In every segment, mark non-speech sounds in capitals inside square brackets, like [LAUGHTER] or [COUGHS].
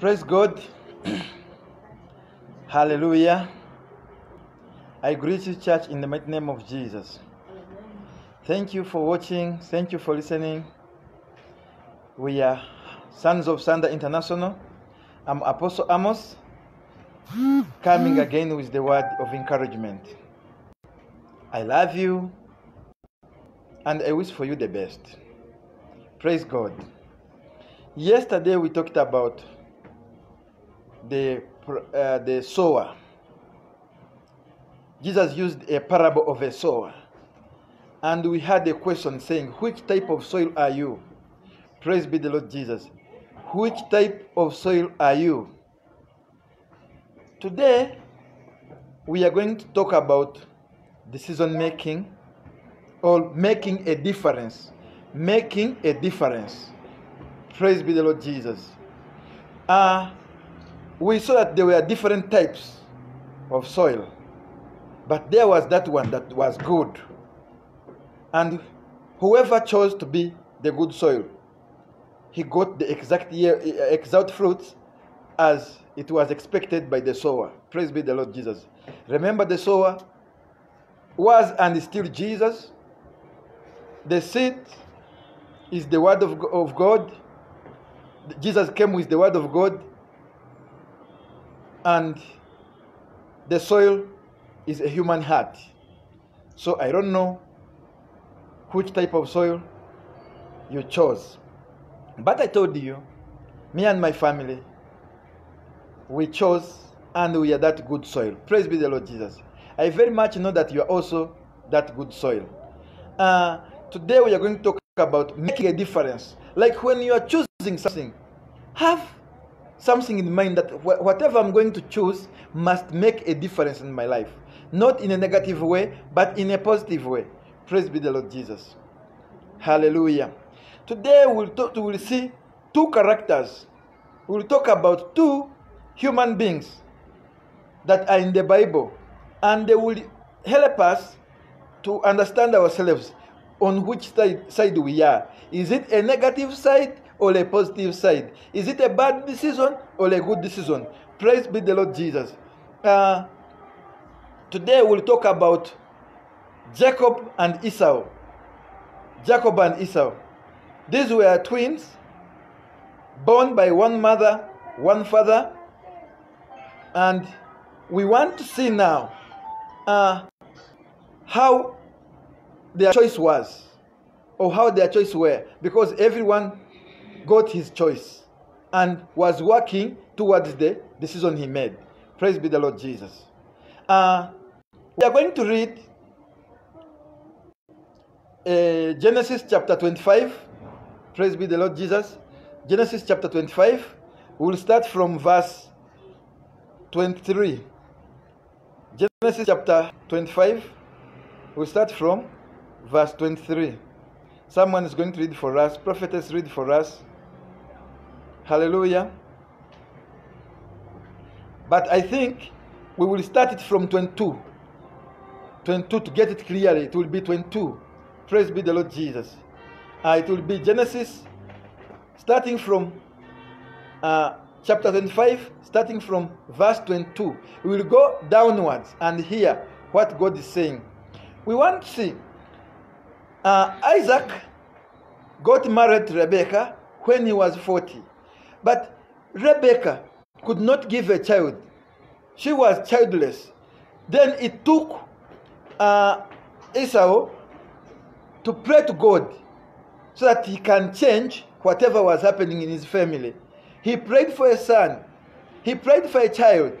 Praise God. [CLEARS THROAT] Hallelujah. I greet you, church, in the mighty name of Jesus. Thank you for watching. Thank you for listening. We are Sons of Thunder International. I'm Apostle Amos, coming again with the word of encouragement. I love you and I wish for you the best. Praise God. Yesterday we talked about the uh, the sower. Jesus used a parable of a sower, and we had a question saying, "Which type of soil are you?" Praise be the Lord Jesus. Which type of soil are you? Today we are going to talk about decision making or making a difference. Making a difference. Praise be the Lord Jesus. Uh, we saw that there were different types of soil, but there was that one that was good. And whoever chose to be the good soil, he got the exact year, exact fruits as it was expected by the sower. Praise be the Lord Jesus. Remember, the sower was and is still Jesus. The seed is the word of, of God. Jesus came with the word of God, and the soil is a human heart. So I don't know which type of soil you chose. But I told you, me and my family, we chose and we are that good soil. Praise be the Lord Jesus. I very much know that you are also that good soil. Uh, today we are going to talk about making a difference. Like when you are choosing something, have something in mind that wh- whatever I'm going to choose must make a difference in my life. Not in a negative way, but in a positive way. Praise be the Lord Jesus. Hallelujah. Today we'll, talk, we'll see two characters. We'll talk about two human beings that are in the Bible, and they will help us to understand ourselves on which side, side we are. Is it a negative side or a positive side? Is it a bad decision or a good decision? Praise be the Lord Jesus. Uh, today we'll talk about Jacob and Esau. Jacob and Esau. These were twins born by one mother, one father, and we want to see now uh, how their choice was or how their choice were because everyone got his choice and was working towards the decision he made. Praise be the Lord Jesus. Uh, we are going to read uh, Genesis chapter 25. Praise be the Lord Jesus. Genesis chapter 25. We'll start from verse 23. Genesis chapter 25. We'll start from verse 23. Someone is going to read for us. Prophetess, read for us. Hallelujah. But I think we will start it from 22. 22 to get it clearly. It will be 22. Praise be the Lord Jesus. Uh, it will be Genesis starting from uh, chapter 25, starting from verse 22. We will go downwards and hear what God is saying. We want to see uh, Isaac got married to Rebecca when he was 40. But Rebecca could not give a child. She was childless. Then it took uh, Esau to pray to God so that he can change whatever was happening in his family. He prayed for a son. He prayed for a child.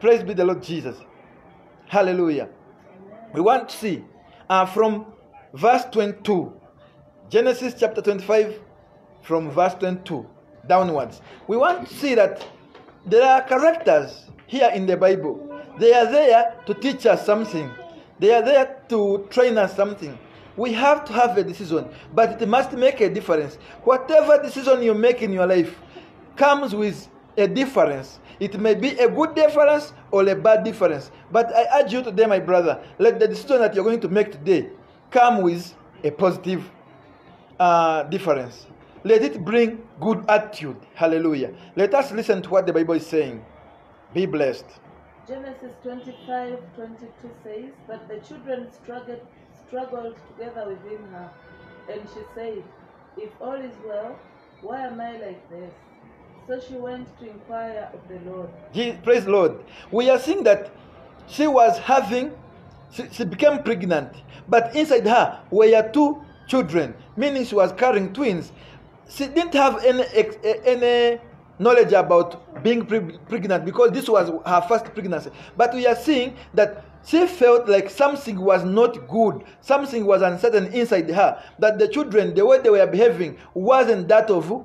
Praise be the Lord Jesus. Hallelujah. We want to see uh, from verse 22, Genesis chapter 25, from verse 22 downwards. We want to see that there are characters here in the Bible. They are there to teach us something, they are there to train us something. We have to have a decision, but it must make a difference. Whatever decision you make in your life comes with a difference. It may be a good difference or a bad difference. But I urge you today, my brother, let the decision that you're going to make today come with a positive uh, difference. Let it bring good attitude. Hallelujah. Let us listen to what the Bible is saying. Be blessed. Genesis 25 22 says, But the children struggled, struggled together within her, and she said, If all is well, why am I like this? So she went to inquire of the Lord. Praise the Lord. We are seeing that she was having, she, she became pregnant, but inside her were two children, meaning she was carrying twins. She didn't have any eh, any knowledge about being pre- pregnant because this was her first pregnancy. But we are seeing that she felt like something was not good, something was uncertain inside her. That the children, the way they were behaving, wasn't that of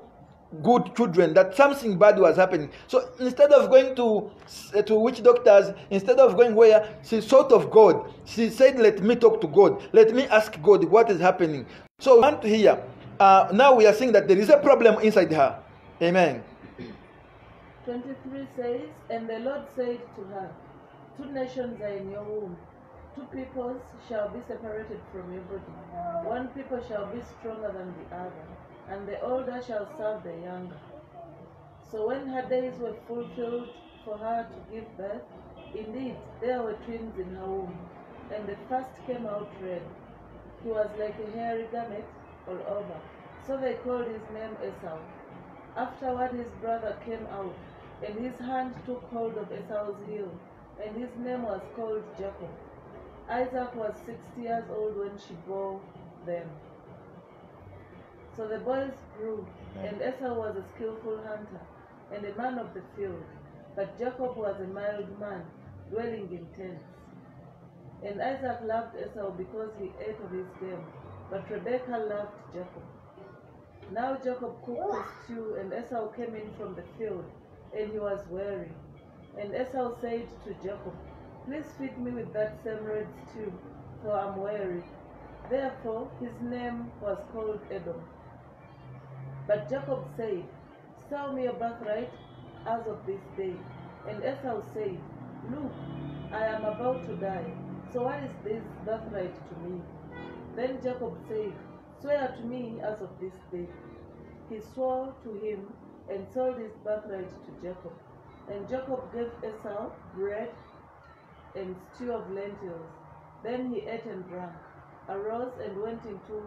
good children that something bad was happening so instead of going to uh, to witch doctors instead of going where she sought of god she said let me talk to god let me ask god what is happening so we want to hear uh, now we are seeing that there is a problem inside her amen 23 says, And the Lord said to her, Two nations are in your womb, two peoples shall be separated from your body. One people shall be stronger than the other, and the older shall serve the younger. So when her days were fulfilled for her to give birth, indeed there were twins in her womb, and the first came out red. He was like a hairy garment all over. So they called his name Esau. Afterward his brother came out, and his hand took hold of Esau's heel, and his name was called Jacob. Isaac was sixty years old when she bore them. So the boys grew, and Esau was a skillful hunter, and a man of the field, but Jacob was a mild man, dwelling in tents. And Isaac loved Esau because he ate of his game, but Rebekah loved Jacob. Now Jacob cooked a stew, and Esau came in from the field, and he was weary. And Esau said to Jacob, Please feed me with that same red stew, for I'm weary. Therefore his name was called Edom. But Jacob said, Sell me a birthright as of this day. And Esau said, Look, I am about to die, so what is this birthright to me? Then Jacob said, Swear to me as of this day. He swore to him and sold his birthright to Jacob. And Jacob gave Esau bread and stew of lentils. Then he ate and drank, arose and went into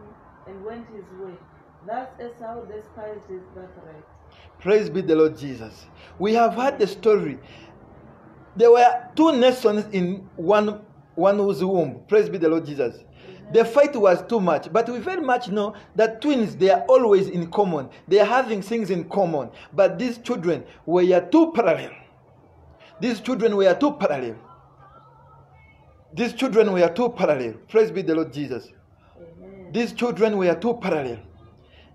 and went his way. Thus Esau despised his birthright. praise be the lord jesus we have heard the story there were two nations in one one whose womb praise be the lord jesus the fight was too much but we very much know that twins they are always in common they are having things in common but these children were too parallel these children were too parallel these children were too parallel praise be the lord jesus Amen. these children were too parallel.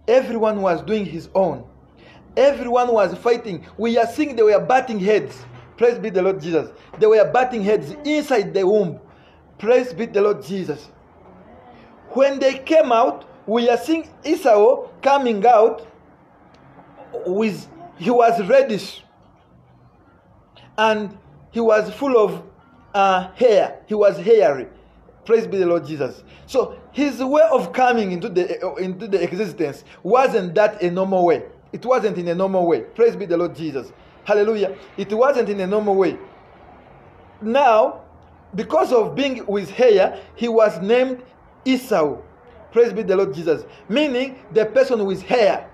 Everyone was doing his own. Everyone was fighting. We are seeing they were batting heads. Praise be the Lord Jesus. They were batting heads inside the womb. Praise be the Lord Jesus. When they came out, we are seeing Esau coming out with he was reddish and he was full of uh, hair. He was hairy. Praise be the Lord Jesus. So his way of coming into the into the existence wasn't that a normal way. It wasn't in a normal way. Praise be the Lord Jesus. Hallelujah. It wasn't in a normal way. Now, because of being with hair, he was named Esau. Praise be the Lord Jesus. Meaning the person with hair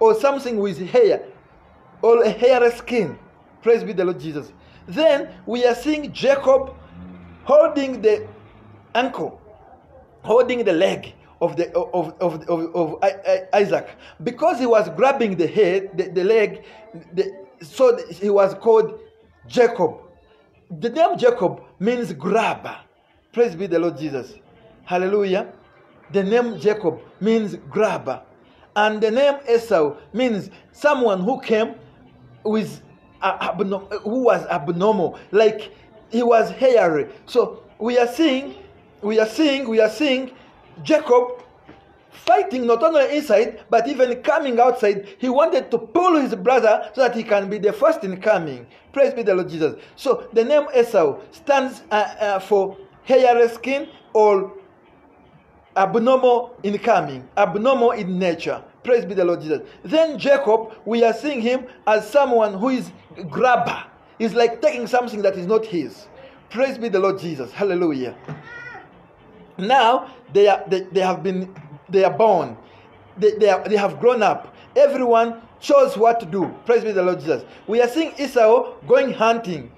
or something with hair or a hairy skin. Praise be the Lord Jesus. Then we are seeing Jacob holding the ankle, holding the leg of the of of, of, of Isaac because he was grabbing the head, the, the leg, the, so he was called Jacob. The name Jacob means grabber. Praise be the Lord Jesus. Hallelujah. The name Jacob means grabber. And the name Esau means someone who came with who was abnormal, like he was hairy. So we are seeing, we are seeing, we are seeing Jacob fighting not only inside but even coming outside. He wanted to pull his brother so that he can be the first in coming. Praise be the Lord Jesus. So the name Esau stands uh, uh, for hairy skin or abnormal in coming, abnormal in nature. Praise be the Lord Jesus. Then Jacob, we are seeing him as someone who is grabber. He's like taking something that is not his. Praise be the Lord Jesus. Hallelujah. Now they are they, they have been they are born. They, they, are, they have grown up. Everyone chose what to do. Praise be the Lord Jesus. We are seeing Esau going hunting.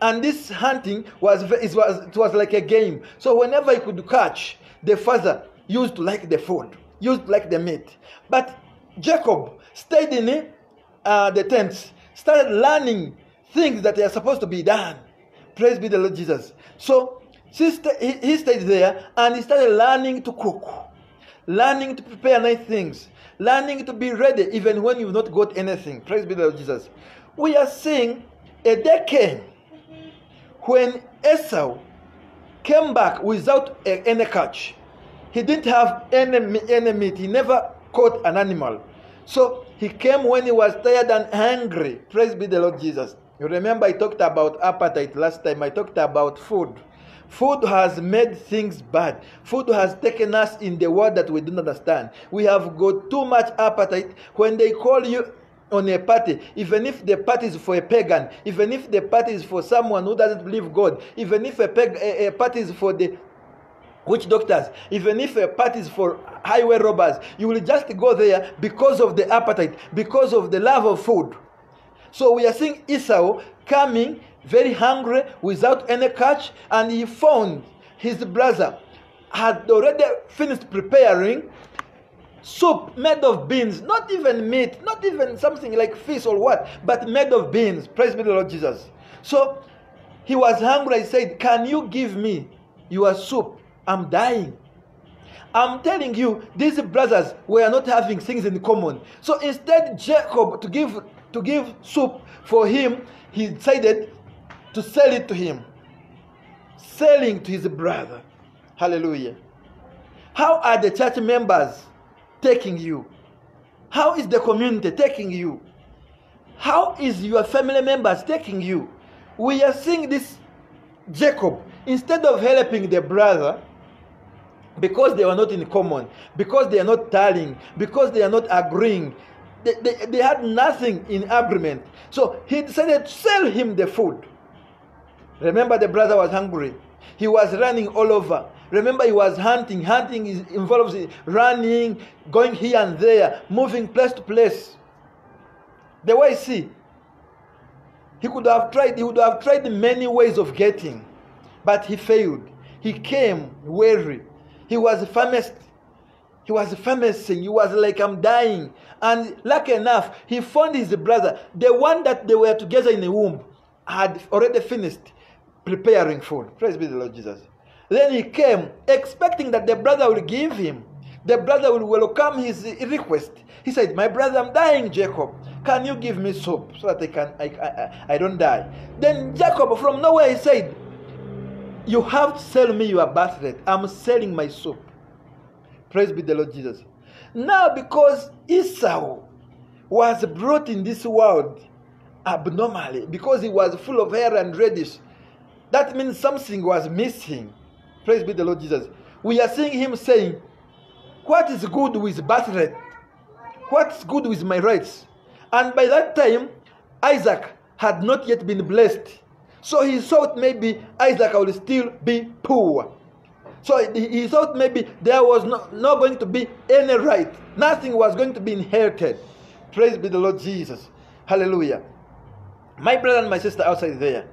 And this hunting was, it was it was like a game. So whenever he could catch, the father used to like the food, used to like the meat. But Jacob stayed in uh, the tents, started learning things that are supposed to be done. Praise be the Lord Jesus. So he, stayed there and he started learning to cook, learning to prepare nice things, learning to be ready even when you've not got anything. Praise be the Lord Jesus. We are seeing a day came when Esau came back without any catch. He didn't have any, any meat. He never caught an animal. So he came when he was tired and hungry. Praise be the Lord Jesus. You remember I talked about appetite last time. I talked about food. Food has made things bad. Food has taken us in the world that we don't understand. We have got too much appetite. When they call you on a party, even if the party is for a pagan, even if the party is for someone who doesn't believe God, even if a, peg, a, a party is for the witch doctors, even if a party is for highway robbers, you will just go there because of the appetite, because of the love of food. So we are seeing Esau coming very hungry without any catch, and he found his brother had already finished preparing soup made of beans, not even meat, not even something like fish or what, but made of beans. Praise be the Lord Jesus. So he was hungry. He said, Can you give me your soup? I'm dying. I'm telling you, these brothers were not having things in common. So instead, Jacob to give to give soup for him, he decided to sell it to him. Selling to his brother. Hallelujah. How are the church members taking you? How is the community taking you? How is your family members taking you? We are seeing this Jacob, instead of helping the brother, because they were not in common, because they are not telling, because they are not agreeing, they, they, they had nothing in agreement. So he decided to sell him the food. Remember, the brother was hungry. He was running all over. Remember, he was hunting. Hunting is, involves running, going here and there, moving place to place. The way see, he could have tried, he would have tried many ways of getting, but he failed. He came weary. He was famished. He was famishing. He was like, I'm dying. And lucky enough, he found his brother, the one that they were together in the womb, had already finished preparing food. Praise be the Lord Jesus. Then he came expecting that the brother will give him. The brother will welcome his request. He said, My brother, I'm dying, Jacob. Can you give me soup so that I can I, I, I don't die? Then Jacob from nowhere he said, You have to sell me your birthright. I'm selling my soup. Praise be the Lord Jesus. Now because Esau was brought in this world abnormally, because he was full of hair and reddish, that means something was missing. Praise be the Lord Jesus. We are seeing him saying, What is good with birthright? What's good with my rights? And by that time, Isaac had not yet been blessed. So he thought maybe Isaac would still be poor. So he thought maybe there was no, not going to be any right. Nothing was going to be inherited. Praise be the Lord Jesus. Hallelujah. My brother and my sister outside there.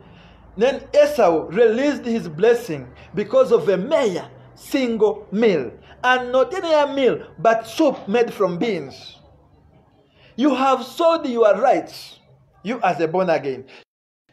Then Esau released his blessing because of a mere single meal. And not any meal, but soup made from beans. You have sold your rights, you as a born again.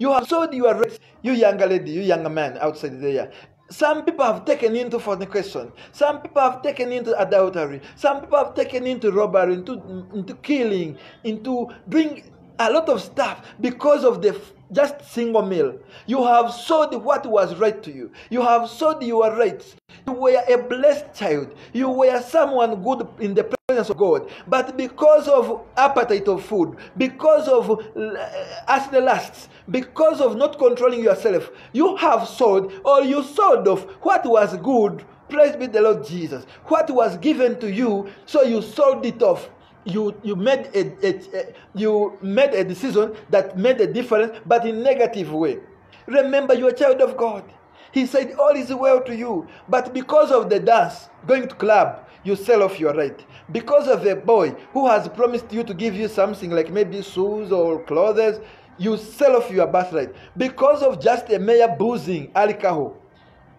You have sold your rights, you younger lady, you younger man outside there. Some people have taken into fornication. Some people have taken into adultery. Some people have taken into robbery, into, into killing, into doing a lot of stuff because of the just single meal. You have sold what was right to you. You have sold your rights. You were a blessed child. You were someone good in the presence of God. But because of appetite of food, because of uh, the lusts, because of not controlling yourself, you have sold or you sold off what was good. Praise be the Lord Jesus. What was given to you, so you sold it off you you made a, a, a- you made a decision that made a difference, but in negative way. Remember, you're a child of God. He said, All is well to you. But because of the dance, going to club, you sell off your right. Because of a boy who has promised you to give you something like maybe shoes or clothes, you sell off your birthright. Because of just a mere boozing, alcohol,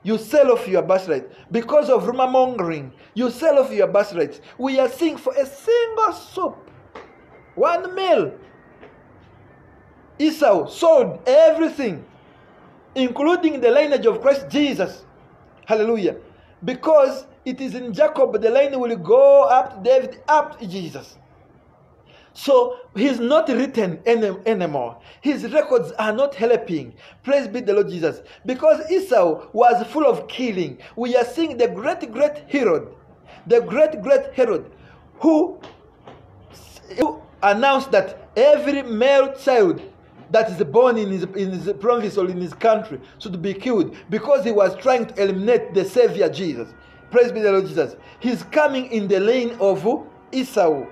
you sell off your birthright. Because of rumor mongering, you sell off your birthright. We are seeing for a single soup, one meal. Esau sold everything, including the lineage of Christ Jesus. Hallelujah. Because it is in Jacob, the line will go up to David, up to Jesus. So he's not written any, anymore. His records are not helping. Praise be the Lord Jesus. Because Esau was full of killing. We are seeing the great, great Herod, the great, great Herod, who, who announced that every male child that is born in his, in his province or in his country should be killed because he was trying to eliminate the Savior Jesus. Praise be the Lord Jesus. He's coming in the lane of Esau.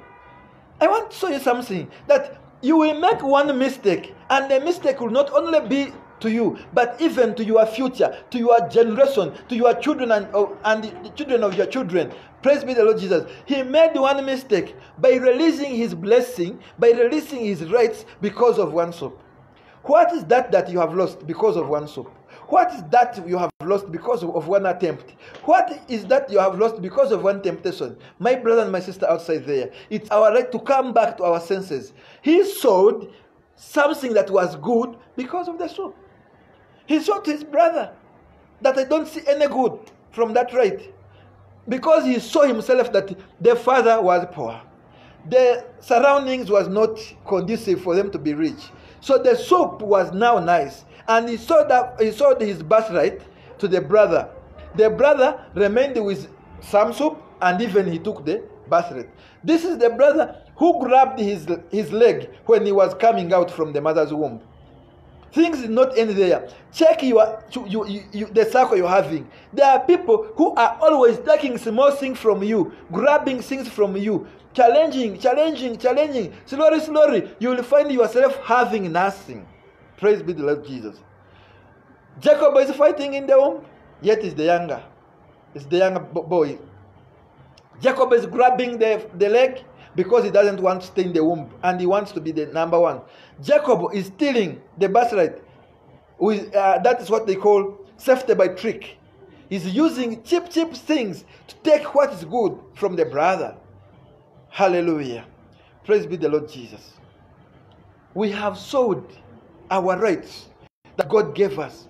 I want to show you something that you will make one mistake, and the mistake will not only be to you, but even to your future, to your generation, to your children and, oh, and the children of your children. Praise be the Lord Jesus. He made one mistake by releasing his blessing, by releasing his rights because of one soap. What is that that you have lost because of one soap? What is that you have lost because of, one attempt? What is that you have lost because of one temptation? My brother and my sister outside there, it's our right to come back to our senses. He sold something that was good because of the soap. He sold his brother that I don't see any good from that right. Because he saw himself that the father was poor. The surroundings was not conducive for them to be rich. So the soap was now nice. And he sold, that, he sold his birthright to the brother. The brother remained with some soap and even he took the birthright. This is the brother who grabbed his, his leg when he was coming out from the mother's womb. Things did not end there. Check your, you, you, you, the circle you're having. There are people who are always taking small things from you, grabbing things from you, challenging, challenging, challenging. Slowly, slowly, you will find yourself having nothing. Praise be the Lord Jesus. Jacob is fighting in the womb, yet is the younger. It's the younger boy. Jacob is grabbing the, the leg because he doesn't want to stay in the womb and he wants to be the number one. Jacob is stealing the birthright. With, uh, that is what they call safety by trick. He's using cheap, cheap things to take what is good from the brother. Hallelujah. Praise be the Lord Jesus. We have sold our rights that God gave us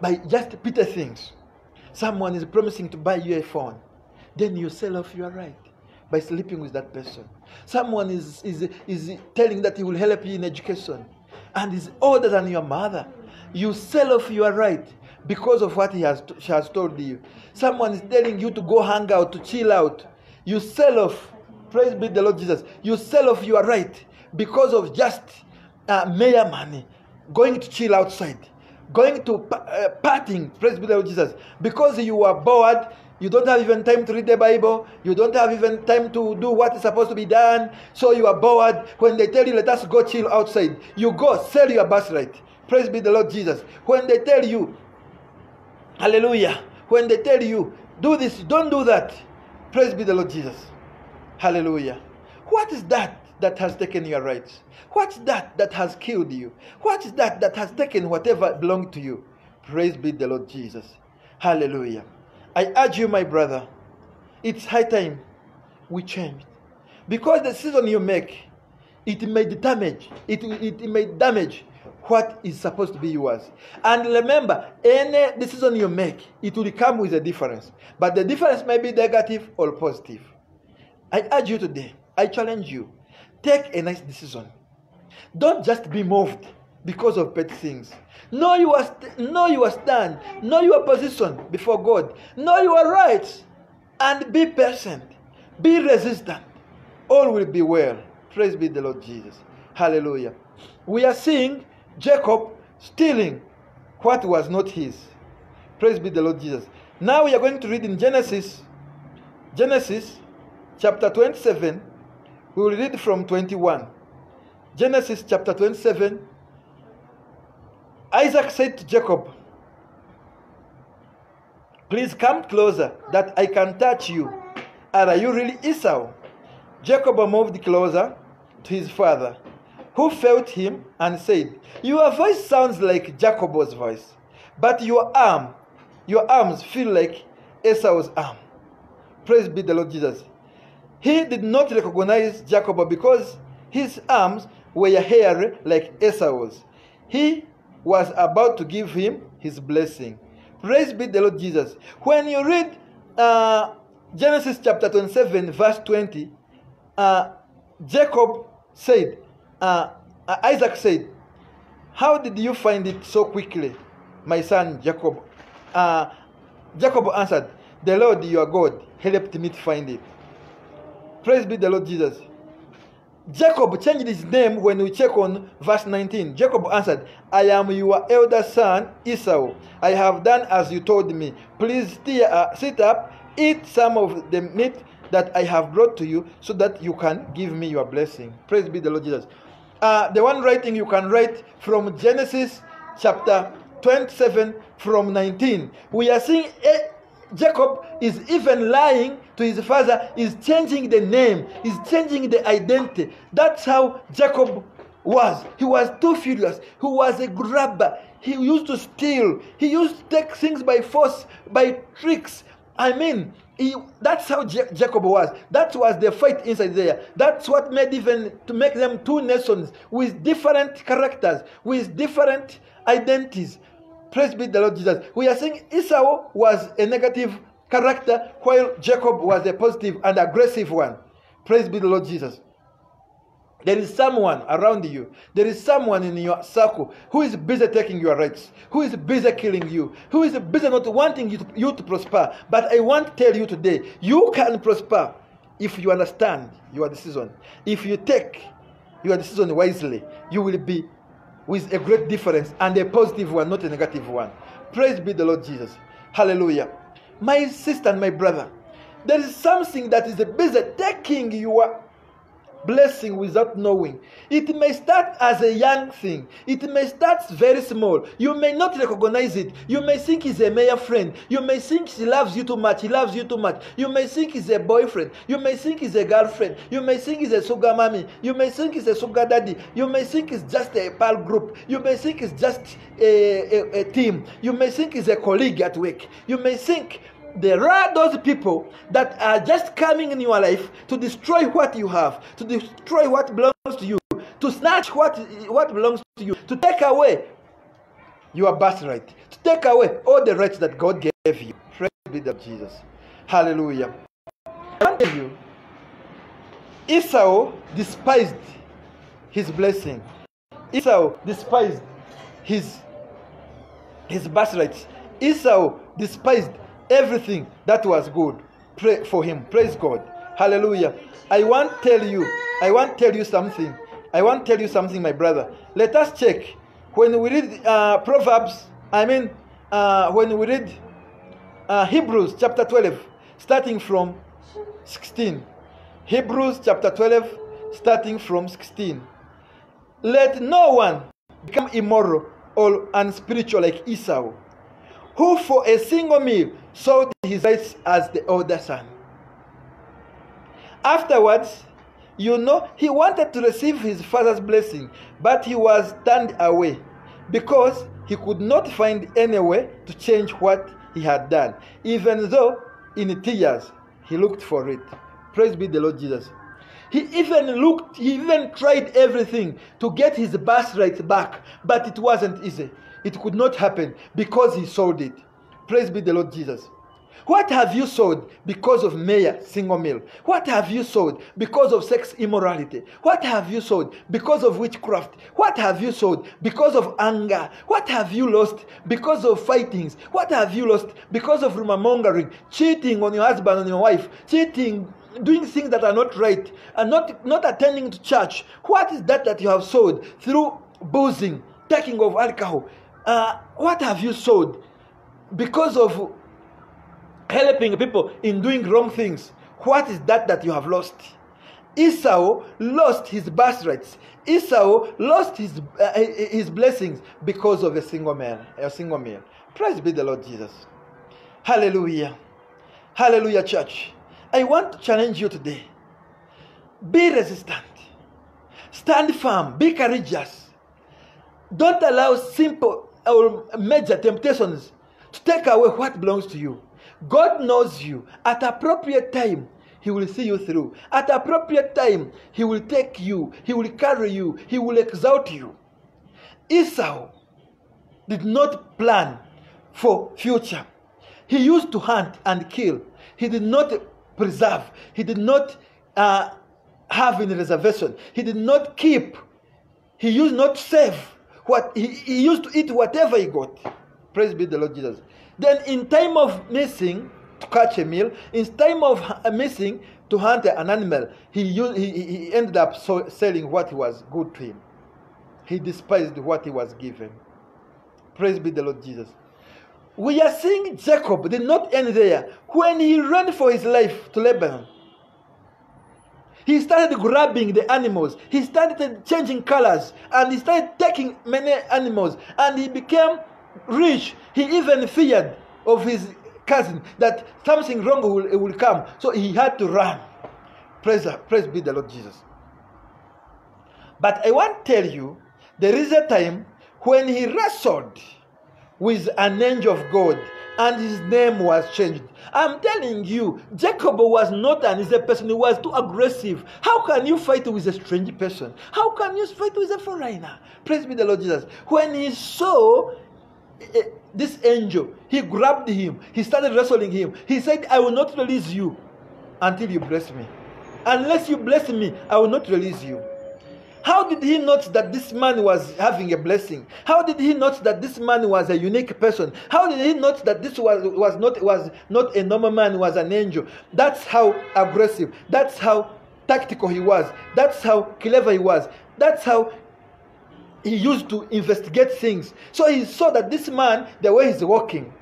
by just petty things. Someone is promising to buy you a phone, then you sell off your right by sleeping with that person. Someone is, is, is telling that he will help you in education and is older than your mother. You sell off your right because of what he has, she has told you. Someone is telling you to go hang out, to chill out. You sell off, praise be the Lord Jesus, you sell off your right because of just uh, mere money, going to chill outside, going to uh, partying, praise be the Lord Jesus, because you are bored, you don't have even time to read the Bible, you don't have even time to do what is supposed to be done, so you are bored. When they tell you, let us go chill outside, you go sell your birthright. Praise be the Lord Jesus. When they tell you, hallelujah, when they tell you, do this, don't do that, praise be the Lord Jesus. Hallelujah. What is that that has taken your rights? What's that that has killed you? What is that that has taken whatever belonged to you? Praise be the Lord Jesus. Hallelujah. I urge you, my brother, it's high time we change. Because the decision you make, it may damage, it, it, it may damage what is supposed to be yours. And remember, any decision you make, it will come with a difference. But the difference may be negative or positive. I urge you today, I challenge you, take a nice decision. Don't just be moved because of petty things. Know your, st- know your stand, know your position before God, know your rights, and be patient, be resistant. All will be well. Praise be the Lord Jesus. Hallelujah. We are seeing Jacob stealing what was not his. Praise be the Lord Jesus. Now we are going to read in Genesis, Genesis chapter 27, we will read from 21. Genesis chapter 27. Isaac said to Jacob, Please come closer that I can touch you. Are you really Esau? Jacob moved closer to his father, who felt him and said, Your voice sounds like Jacob's voice, but your arm, your arms feel like Esau's arm. Praise be the Lord Jesus. He did not recognize Jacob because his arms were hairy like Esau's. He was about to give him his blessing. Praise be the Lord Jesus. When you read uh, Genesis chapter 27, verse 20, uh, Jacob said, uh, uh, Isaac said, How did you find it so quickly, my son Jacob? Uh, Jacob answered, The Lord your God helped me to find it. Praise be the Lord Jesus. Jacob changed his name when we check on verse 19. Jacob answered, I am your elder son Esau. I have done as you told me. Please uh, sit up, eat some of the meat that I have brought to you so that you can give me your blessing. Praise be the Lord Jesus. Uh, the one writing you can write from Genesis chapter 27 from 19. We are seeing Jacob is even lying to his father, is changing the name, is changing the identity. That's how Jacob was. He was too furious. He was a grabber. He used to steal. He used to take things by force, by tricks. I mean, he, that's how Jacob was. That was the fight inside there. That's what made even to make them two nations with different characters, with different identities. Praise be the Lord Jesus. We are saying Esau was a negative character while Jacob was a positive and aggressive one. Praise be the Lord Jesus. There is someone around you. There is someone in your circle who is busy taking your rights, who is busy killing you, who is busy not wanting you to, you to prosper. But I want to tell you today you can prosper if you understand your decision. If you take your decision wisely, you will be with a great difference and a positive one, not a negative one. Praise be the Lord Jesus. Hallelujah. My sister and my brother, there is something that is a busy taking your blessing without knowing. It may start as a young thing. It may start very small. You may not recognize it. You may think he's a male friend. You may think he loves you too much. He loves you too much. You may think he's a boyfriend. You may think he's a girlfriend. You may think he's a sugar mommy. You may think he's a sugar daddy. You may think it's just a pal group. You may think it's just a, a, a team. You may think it's a colleague at work. You may think there are those people that are just coming in your life to destroy what you have, to destroy what belongs to you, to snatch what, what belongs to you, to take away your birthright, to take away all the rights that God gave you. Praise be the Jesus. Hallelujah. I tell you, Esau despised his blessing. Esau despised his his birthright. Esau despised everything that was good pray for him. Praise god. Hallelujah. I want tell you i want tell you something. I want tell you something my brother. Let us check. When we read uh, proverbs i mean uh, when we read uh, hebrews chapter 12 starting from 16 hebrews chapter 12 starting from 16 let no one become immoral or unspiritual like esau who for a single meal sold his rights as the older son. Afterwards, you know, he wanted to receive his father's blessing, but he was turned away because he could not find any way to change what he had done, even though in tears he looked for it. Praise be the Lord Jesus. He even looked, he even tried everything to get his birthright back, but it wasn't easy. It could not happen because he sold it. Praise be the Lord Jesus. What have you sold because of mere single meal? What have you sold because of sex immorality? What have you sold because of witchcraft? What have you sold because of anger? What have you lost because of fightings? What have you lost because of rumor mongering, cheating on your husband and your wife, cheating, doing things that are not right, and not, not attending to church? What is that that you have sold through boozing, taking of alcohol? Uh, what have you sold because of helping people in doing wrong things. What is that that you have lost? Esau lost his birthrights. Esau lost his, uh, his blessings because of a single man, a single man. Praise be the Lord Jesus. Hallelujah. Hallelujah, church. I want to challenge you today. Be resistant. Stand firm. Be courageous. Don't allow simple or major temptations to take away what belongs to you. God knows you. At appropriate time, He will see you through. At appropriate time, He will take you. He will carry you. He will exalt you. Esau did not plan for future. He used to hunt and kill. He did not preserve. He did not uh, have in reservation. He did not keep. He used not save. What he, he used to eat whatever he got. Praise be the Lord Jesus. Then in time of missing to catch a meal, in time of missing to hunt an animal, he, used, he, he ended up so, selling what was good to him. He despised what he was given. Praise be the Lord Jesus. We are seeing Jacob did not end there. When he ran for his life to Lebanon, he started grabbing the animals. He started changing colors and he started taking many animals and he became rich. He even feared of his cousin that something wrong will, will come. So he had to run. Praise, praise be the Lord Jesus. But I want to tell you, there is a time when he wrestled with an angel of God and his name was changed. I'm telling you, Jacob was not an easy person. He was too aggressive. How can you fight with a strange person? How can you fight with a foreigner? Praise be the Lord Jesus. When he saw Eh, this angel, he grabbed him. He started wrestling him. He said, I will not release you until you bless me. Unless you bless me, I will not release you. How did he note that this man was having a blessing? How did he note that this man was a unique person? How did he note that this was, was, not, was not a normal man, was an angel? That's how aggressive, that's how tactical he was, that's how clever he was, that's how he used to investigate things. So he saw that this man, the way he's walking,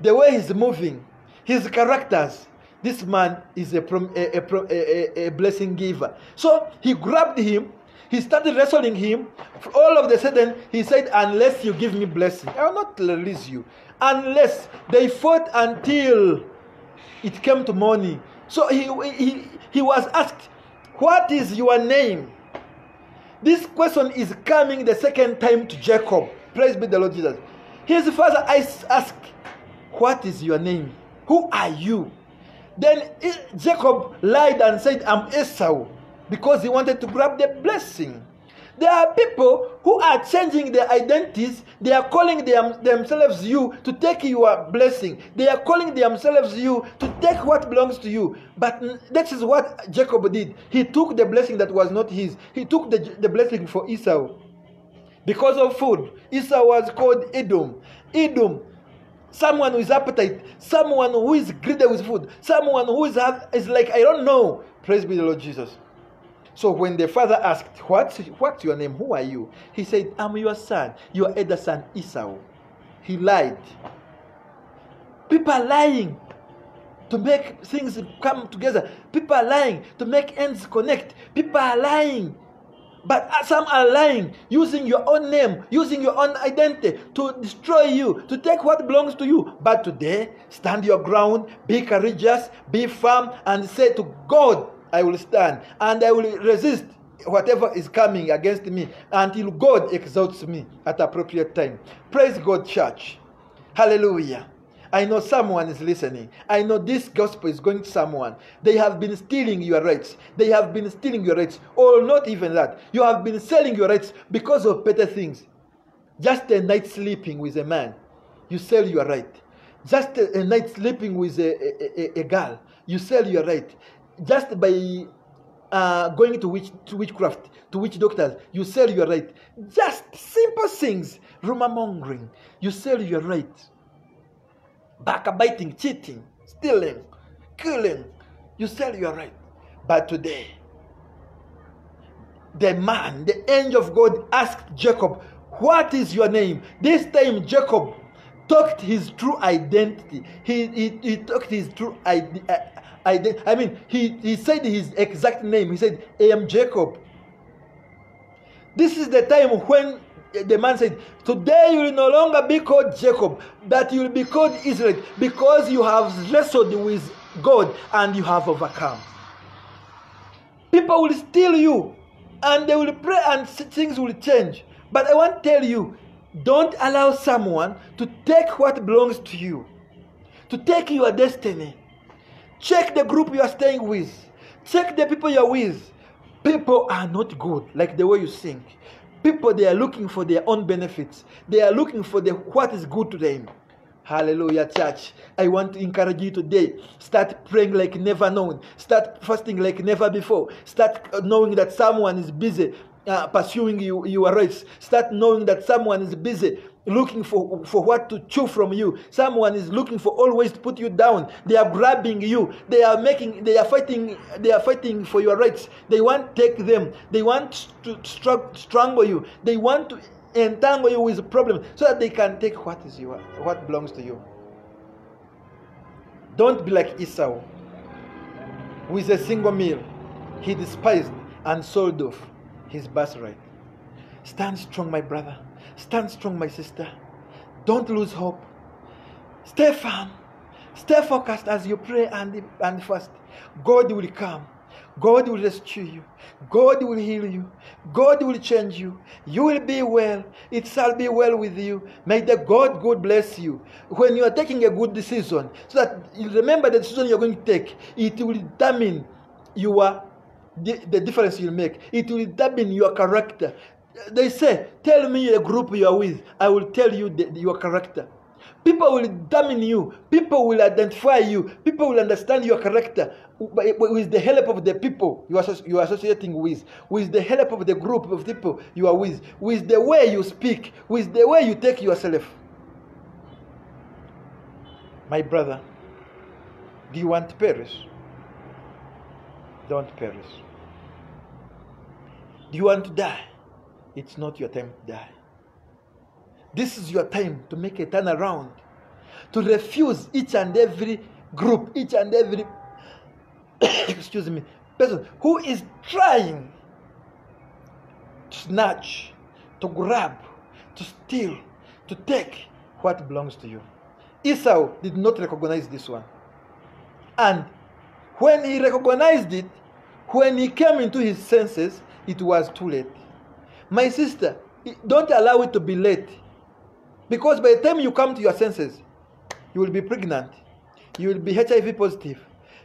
the way he's moving, his characters, this man is a, a, a, a, blessing giver. So he grabbed him he started wrestling him. All of a sudden, he said, Unless you give me blessing, I will not release you. Unless they fought until it came to morning. So he, he, he was asked, What is your name? This question is coming the second time to Jacob. Praise be the Lord Jesus. His father asked, What is your name? Who are you? Then Jacob lied and said, I'm Esau because he wanted to grab the blessing. There are people who are changing their identities. They are calling them, themselves you to take your blessing. They are calling themselves you to take what belongs to you. But that is what Jacob did. He took the blessing that was not his. He took the, the blessing for Esau. Because of food, Esau was called Edom. Edom, someone with appetite, someone who is greedy with food, someone who is, is like, I don't know. Praise be the Lord Jesus. So when the father asked, What's, what's your name? Who are you? He said, I'm your son, your elder son Esau. He lied. People are lying to make things come together. People are lying to make ends connect. People are lying. But some are lying, using your own name, using your own identity to destroy you, to take what belongs to you. But today, stand your ground, be courageous, be firm, and say to God, I will stand and I will resist whatever is coming against me until God exalts me at appropriate time. Praise God, church. Hallelujah. I know someone is listening. I know this gospel is going to someone. They have been stealing your rights. They have been stealing your rights. Or not even that. You have been selling your rights because of better things. Just a night sleeping with a man, you sell your right. Just a, a night sleeping with a, a, a, a girl, you sell your right just by uh, going to witch to witchcraft to witch doctors you sell your right. Just simple things rumor mongering. You sell your right. Backbiting cheating stealing killing. You sell your right. But today the man the angel of god asked jacob what is your name? This time jacob talked his true identity. He, he, he talked his true identity ident- I mean, he, he said his exact name. He said, I am Jacob. This is the time when the man said, Today you will no longer be called Jacob, but you will be called Israel because you have wrestled with God and you have overcome. People will steal you and they will pray and things will change. But I want to tell you don't allow someone to take what belongs to you, to take your destiny. Check the group you are staying with, check the people you are with. People are not good like the way you think. People they are looking for their own benefits. They are looking for the what is good to them. Hallelujah, church. I want to encourage you today. Start praying like never known. Start fasting like never before. Start knowing that someone is busy uh, pursuing you, your race. Start knowing that someone is busy looking for, for what to chew from you. Someone is looking for always to put you down. They are grabbing you. They are making, they are fighting, they are fighting for your rights. They want to take them. They want to strangle you. They want to entangle you with problems so that they can take what is your, what belongs to you. Don't be like Esau. With a single meal, he despised and sold off his birthright. Stand strong, my brother. Stand strong, my sister. Don't lose hope. Stay firm. Stay focused as you pray and, and fast. God will come. God will rescue you. God will heal you. God will change you. You will be well. It shall be well with you. May the God God bless you. When you are taking a good decision, so that you remember the decision you're going to take, it will determine your the, the difference you'll make. It will determine your character. They say, Tell me a group you are with, I will tell you the, your character. People will determine you. People will identify you. People will understand your character with the help of the people you are, you are associating with, with the help of the group of people you are with, with the way you speak, with the way you take yourself. My brother, do you want to perish? Don't perish. Do you want to die? It's not your time to die. This is your time to make a turnaround, to refuse each and every group, each and every, [COUGHS] excuse me, person who is trying to snatch, to grab, to steal, to take what belongs to you. Esau did not recognize this one. And when he recognized it, when he came into his senses, it was too late. My sister, don't allow it to be late. Because by the time you come to your senses, you will be pregnant, you will be HIV positive,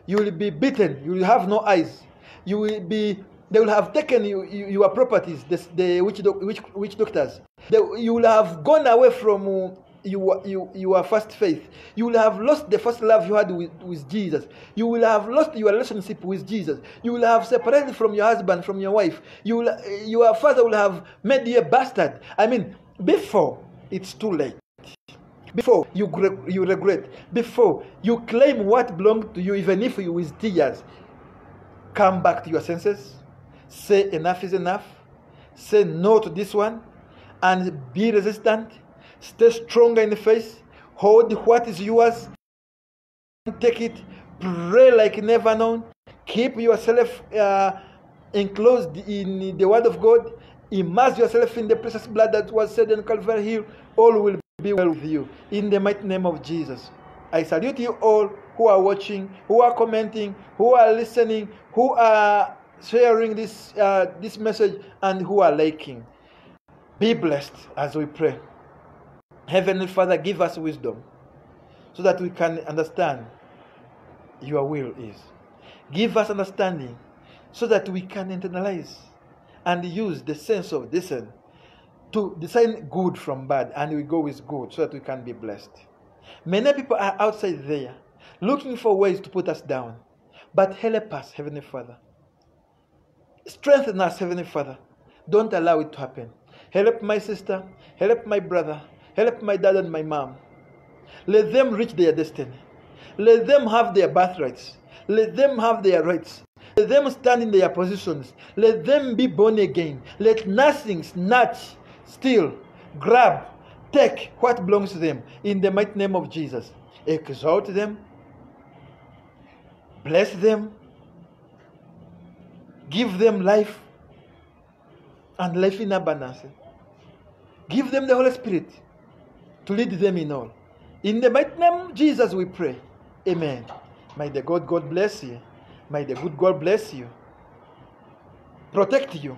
you will be beaten, you will have no eyes, you will be they will have taken you, you, your properties, the, the witch, witch, witch doctors. They, you will have gone away from uh, uh, you, you, your first faith. You will have lost the first love you had with, with Jesus. You will have lost your relationship with Jesus. You will have separated from your husband, from your wife. You will, your father will have made you a bastard. I mean, before it's too late. Before you, you regret. Before you claim what belonged to you, even if you with tears. Come back to your senses. Say enough is enough. Say no to this one. And be resistant Stay stronger in the faith. Hold what is yours. Take it. Pray like never known. Keep yourself uh, enclosed in the Word of God. Immerse yourself in the precious blood that was shed on Calvary Hill. All will be well with you. In the mighty name of Jesus. I salute you all who are watching, who are commenting, who are listening, who are sharing this, uh, this message, and who are liking. Be blessed as we pray. Heavenly Father, give us wisdom so that we can understand your will is. Give us understanding so that we can internalize and use the sense of discern to discern good from bad and we go with good so that we can be blessed. Many people are outside there looking for ways to put us down. But help us, Heavenly Father. Strengthen us, Heavenly Father. Don't allow it to happen. Help my sister. Help my brother. Help my dad and my mom. Let them reach their destiny. Let them have their birthrights. Let them have their rights. Let them stand in their positions. Let them be born again. Let nothing snatch, steal, grab, take what belongs to them in the mighty name of Jesus. Exalt them, bless them, give them life and life in abundance. Give them the Holy Spirit to lead them in all. In the mighty name of Jesus, we pray. Amen. May the God God bless you. May the good God bless you. Protect you